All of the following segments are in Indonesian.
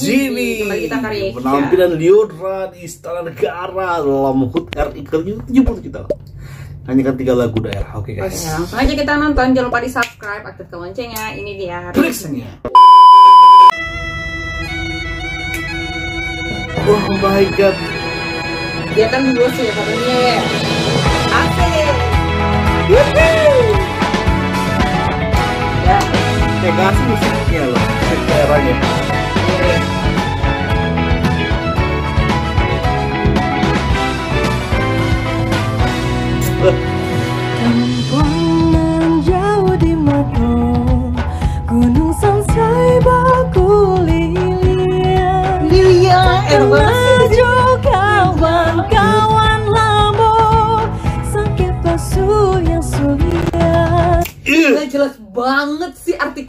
Jimmy. React. Penampilan Liodra di Istana Negara dalam HUT RI ke-70 kita. Nyanyikan tiga lagu daerah. Oke Oke, guys. langsung aja kita nonton. Jangan lupa di subscribe, aktifkan loncengnya. Ini dia. Berikutnya. Oh my god. Dia kan bos ya katanya ya. Ya. Kasih musiknya loh. Musik daerahnya. Kampung jauh di mata Gunung baku Lilia, enak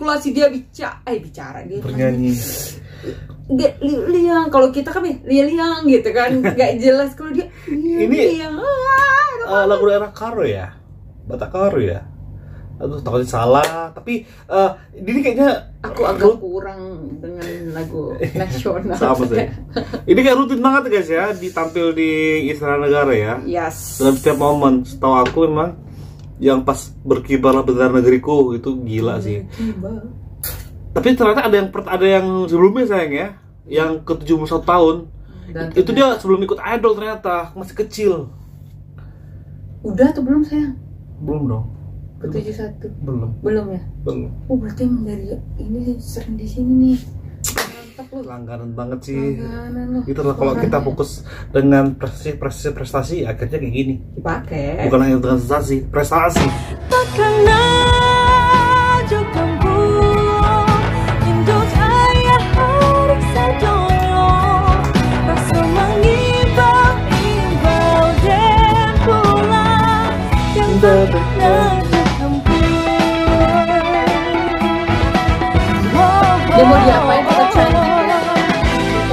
sih artikulasi dia bicara. Eh bicara dia. Bernyanyi. Gak liang. Kalau kita kan ya liang gitu kan. Gak jelas kalau dia Ini- liang. Ah, Eh, lagu daerah Karo ya? Batak Karo ya? Aduh, takutnya salah. Tapi eh, ini kayaknya Aku agak kurang dengan lagu nasional. sama sih. Ini kayak rutin banget guys ya, ditampil di Istana Negara ya. Yes. Dalam setiap momen, setahu aku memang yang pas berkibarlah bendera negeriku itu gila sih. Tapi ternyata ada yang ada yang sebelumnya sayang ya, yang ke 71 tahun. Dan itu dia sebelum ikut idol ternyata masih kecil. Udah atau belum sayang? Belum dong. Ke 71 Belum. Belum ya? Belum. Oh berarti dari ini sering di sini nih. Langganan banget sih. Langganan lu. Itu lah kalau kita fokus dengan prestasi prestasi prestasi akhirnya kayak gini. dipakai. Bukan hanya dengan prestasi, prestasi. Dia mau diapain ya.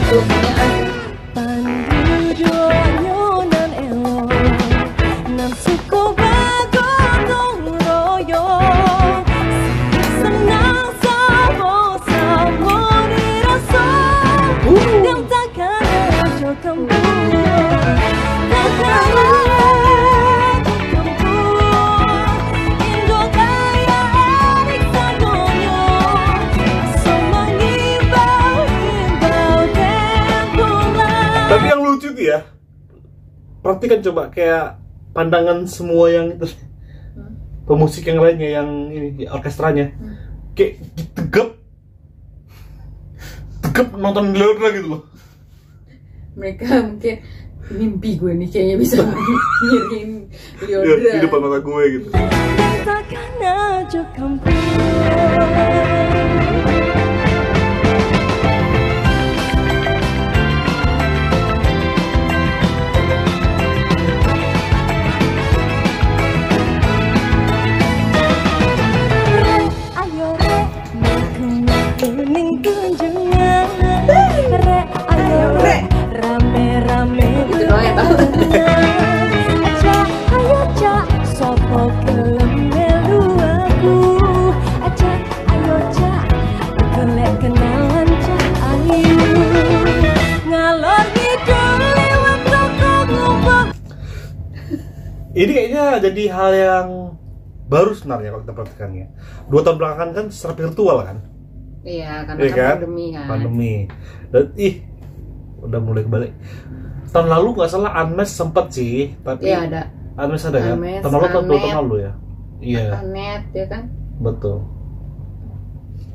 Peluknya ah. Ya, perhatikan coba kayak pandangan semua yang itu. Pemusik yang lainnya yang ini ya, orkestranya. Kayak tegap. Tegap nonton Leodra gitu loh. Mereka mungkin mimpi gue nih kayaknya bisa ngirim Ya, Liodra. di depan mata gue gitu. takkan aja kampung Ini kayaknya jadi hal yang baru sebenarnya kalau kita perhatikannya. Dua tahun belakangan kan secara virtual kan, Iya, karena Iya kan kan? pandemi kan. pandemi. Dan ih, udah mulai kembali. Tahun lalu nggak salah Unmesh sempet sih, tapi Iya ada Unmesh ada kan? Unmesh, Tahun lalu atau dua tahun lalu ya? Iya. Anet ya kan. Betul.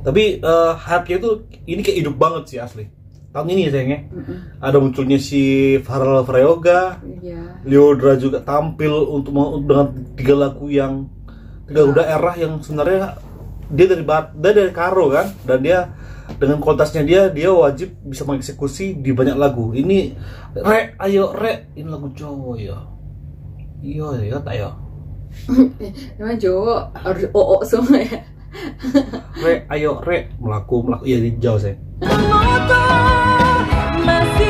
Tapi eh hype-nya tuh ini kayak hidup banget sih asli. Tahun ini ya sayangnya. Mm-mm. Ada munculnya si Farel Frayoga, Iya. Liodra juga tampil untuk dengan tiga lagu yang tiga lagu daerah yang sebenarnya dia dari Bat, dia dari Karo kan dan dia dengan kualitasnya dia dia wajib bisa mengeksekusi di banyak lagu. Ini re ayo re ini lagu Jawa ya. Iya ya tak ya. Emang Jawa harus oo semua ya. Re ayo re melaku melaku iya di Jawa saya.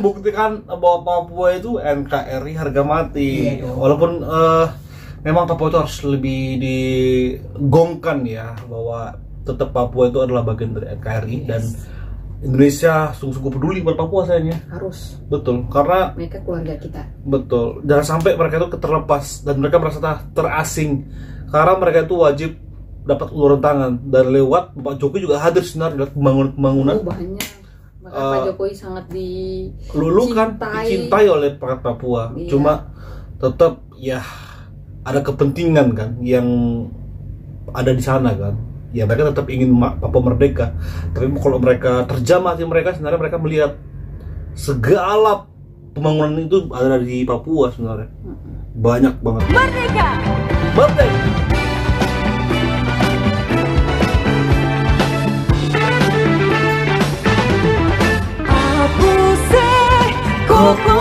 membuktikan bahwa Papua itu NKRI harga mati. Iya dong. Walaupun eh, memang Papua itu harus lebih digongkan ya bahwa tetap Papua itu adalah bagian dari NKRI dan Indonesia sungguh-sungguh peduli pada Papua sayangnya. Harus. Betul, karena Mereka keluarga kita. betul. Jangan sampai mereka itu terlepas dan mereka merasa ter- terasing. Karena mereka itu wajib dapat uluran tangan dan lewat Pak Jokowi juga hadir sebenarnya dalam pembangunan-pembangunan Oh, banyak. Maka Eh, Pak Jokowi sangat di lulu kan Cintai. dicintai oleh rakyat Papua. Iya. Cuma tetap ya ada kepentingan kan yang ada di sana kan. Ya mereka tetap ingin Papua merdeka. Tapi kalau mereka terjamah hati mereka sebenarnya mereka melihat segala pembangunan itu ada di Papua sebenarnya. Banyak banget. Merdeka. Merdeka. poco.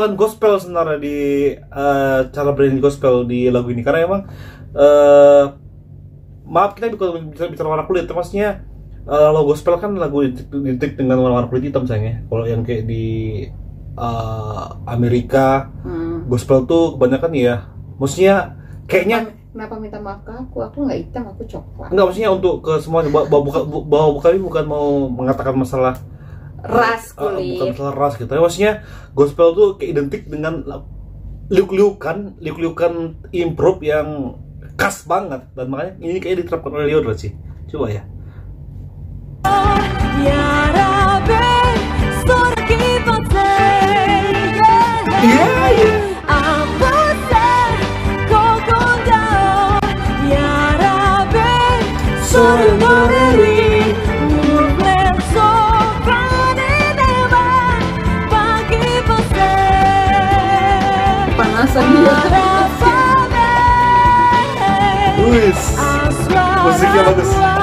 Sentuhan gospel sebenarnya di eh, cara bernyanyi gospel di lagu ini karena emang eh, maaf kita bisa bicara, bicara warna kulit maksudnya eh, lagu gospel kan lagu didik dengan warna kulit hitam sayangnya kalau yang kayak di eh, Amerika Hmm. gospel tuh kebanyakan ya maksudnya kayaknya Kenapa minta maaf ke aku? Aku nggak hitam, aku coklat. enggak maksudnya untuk ke semuanya bahwa bukan bahwa bukan bukan mau mengatakan masalah Ras Eh, bukan kulit. masalah ras gitu. Ya, maksudnya gospel tuh kayak identik dengan liuk-liukan, liuk-liukan improve yang khas banget dan makanya ini kayak diterapkan oleh Leodra sih. Coba ya. Sorgi pate sabia. Luiz, você quer é uma.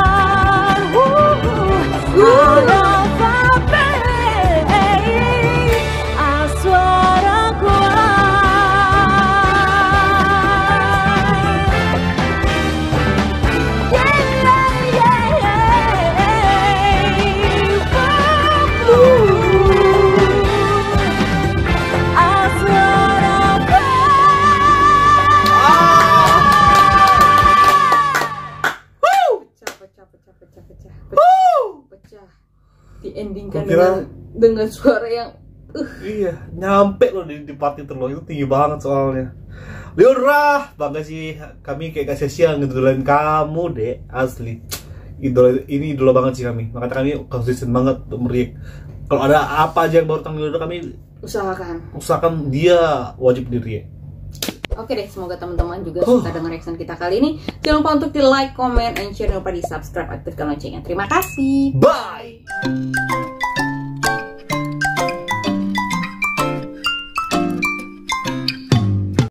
Dengan suara yang uh, Iya, nyampe loh di, di part itu loh. Itu tinggi banget soalnya. Leodra, bangga sih kami kayak kasih siang ngedolain kamu deh, asli. Idola ini idola banget sih kami. Makanya kami konsisten banget untuk meriak. Kalau ada apa aja yang baru tentang Leodra kami usahakan. usahakan dia wajib diri Oke deh, semoga teman-teman juga Huh. suka dengan reaction kita kali ini. Jangan lupa untuk di like, comment, and share. Jangan lupa di subscribe, aktifkan loncengnya. Terima kasih. Bye!